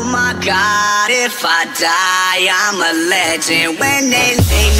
Oh my God, if I die, I'm a legend. When they lay me